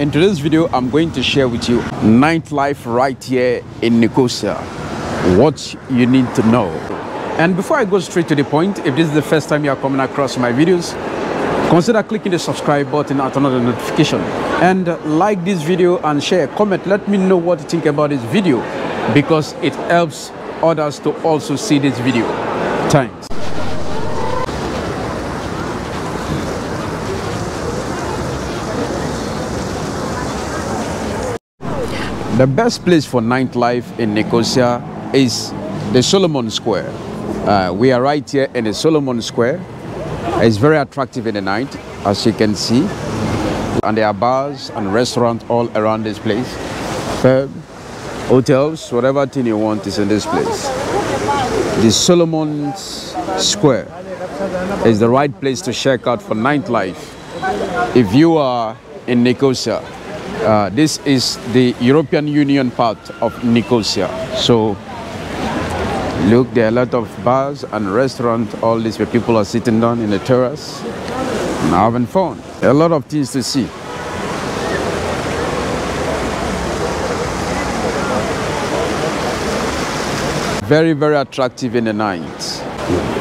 In today's video, I'm going to share with you nightlife right here in Nicosia. What you need to know. And before I go straight to the point, if this is the first time you are coming across my videos, consider clicking the subscribe button and turn on the notification. And like this video and share, comment, let me know what you think about this video because it helps others to also see this video. Thanks. The best place for nightlife in Nicosia is the Solomon Square. Uh, we are right here in the Solomon Square. It's very attractive in the night, as you can see. And there are bars and restaurants all around this place. Pub, hotels, whatever thing you want is in this place. The Solomon Square is the right place to check out for nightlife. If you are in Nicosia, uh, this is the European Union part of Nicosia. So look, there are a lot of bars and restaurants. All these where people are sitting down in the terrace and having fun. A lot of things to see. Very, very attractive in the night.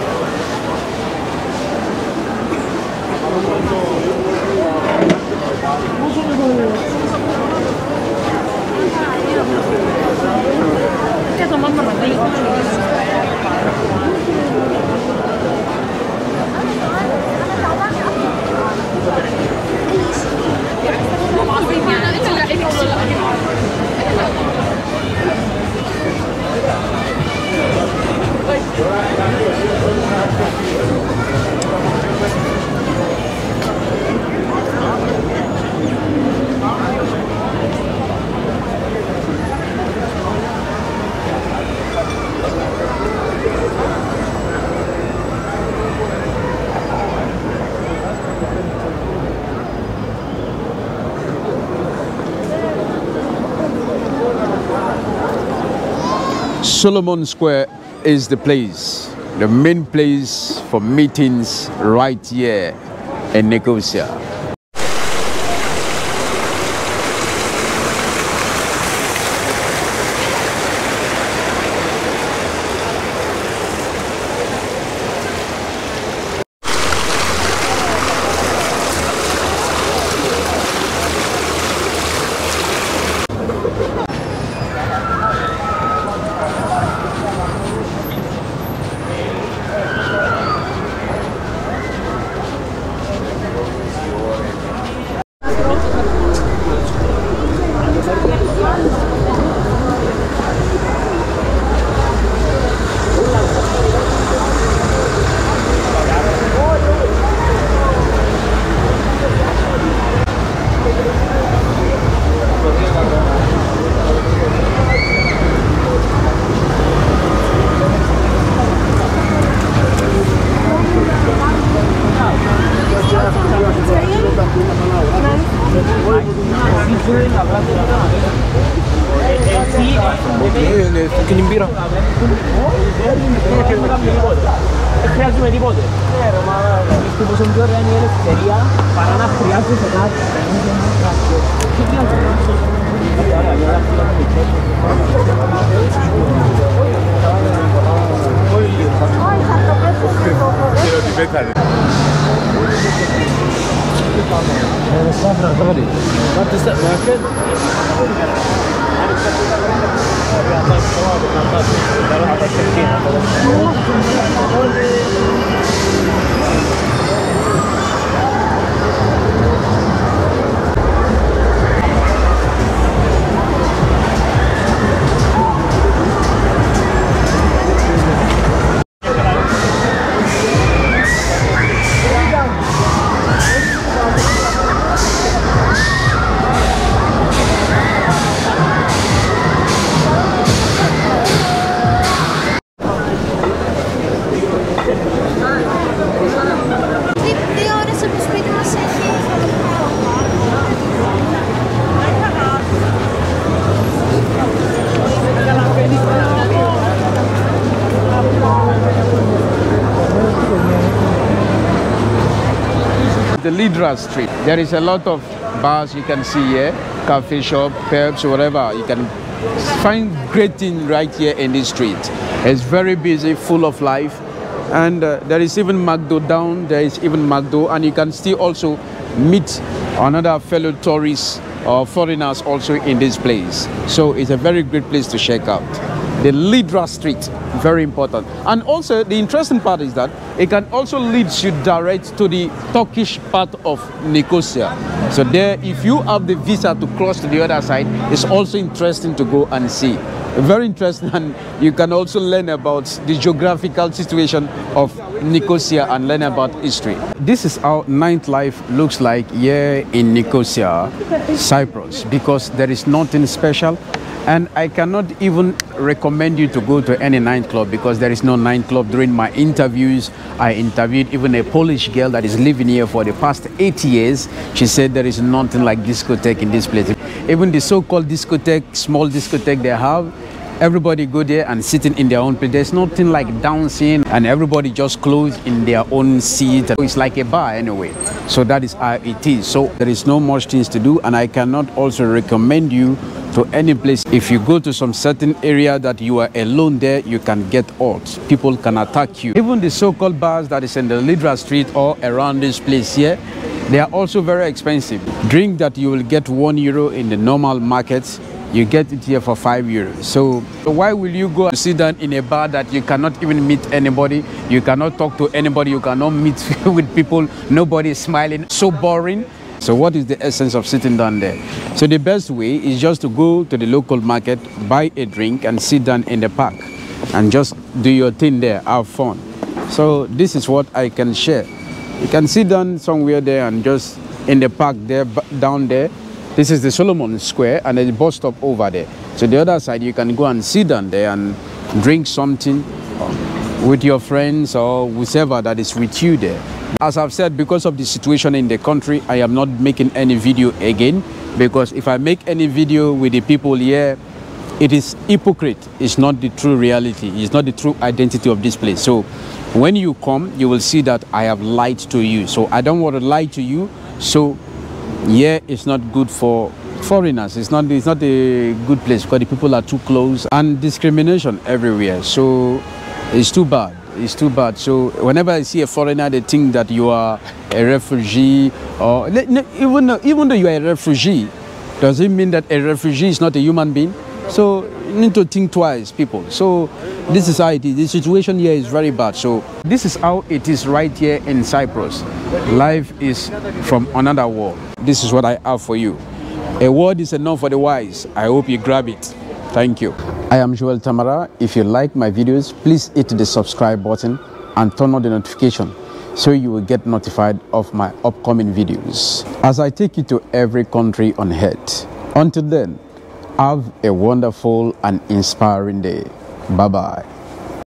Solomon Square is the place, the main place for meetings right here in Nicosia. και την πήρα. Δεν χρειάζομαι τίποτε. Ναι μα είστε πόσο είναι η ελευθερία παρά να χρειάζεσαι κάτι. Τι χρειάζεσαι Alessandra, guardi, guarda, guarda, Argentina. The Ledra Street, there is a lot of bars you can see here, cafe shop, pubs, whatever. You can find great things right here in this street. It's very busy, full of life. And uh, there is even Magdo down, there is even Magdo, and you can still also meet another fellow tourists or foreigners also in this place. So it's a very great place to check out. The Ledra Street, very important. And also the interesting part is that it can also lead you direct to the Turkish part of Nicosia. So there, if you have the visa to cross to the other side, it's also interesting to go and see very interesting and you can also learn about the geographical situation of Nicosia and learn about history. This is how nightlife looks like here in Nicosia, Cyprus, because there is nothing special and I cannot even recommend you to go to any nightclub because there is no nightclub. During my interviews, I interviewed even a Polish girl that is living here for the past eight years. She said there is nothing like discotheque in this place. Even the so-called discotheque, small discotheque they have, everybody go there and sitting in their own place. There's nothing like dancing and everybody just closed in their own seat. It's like a bar anyway. So that is how it is. So there is no much things to do and I cannot also recommend you to any place. If you go to some certain area that you are alone there, you can get hurt. People can attack you. Even the so-called bars that is in the Ledra street or around this place here, they are also very expensive. Drink that you will get one euro in the normal markets, you get it here for five euros. So, why will you go and sit down in a bar that you cannot even meet anybody, you cannot talk to anybody, you cannot meet with people, nobody is smiling, so boring. So what is the essence of sitting down there? So the best way is just to go to the local market, buy a drink and sit down in the park and just do your thing there, have fun. So this is what I can share. You can sit down somewhere there and just in the park there, down there. This is the Solomon Square and a bus stop over there. So the other side, you can go and sit down there and drink something um, with your friends or whoever that is with you there. As I've said, because of the situation in the country, I am not making any video again because if I make any video with the people here, it is hypocrite. It's not the true reality. It's not the true identity of this place. So when you come, you will see that I have lied to you. So I don't want to lie to you. So yeah, it's not good for foreigners. It's not, it's not a good place because the people are too close and discrimination everywhere. So it's too bad. It's too bad. So whenever I see a foreigner, they think that you are a refugee or even though, even though you are a refugee, does it mean that a refugee is not a human being? So you need to think twice, people. So this is how it is. The situation here is very bad. So this is how it is right here in Cyprus. Life is from another world. This is what I have for you. A word is enough for the wise. I hope you grab it. Thank you. I am Joel Tamara. If you like my videos, please hit the subscribe button and turn on the notification so you will get notified of my upcoming videos as I take you to every country on earth. Until then, have a wonderful and inspiring day. Bye bye.